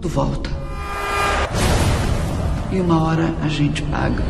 Tudo volta. E uma hora a gente paga.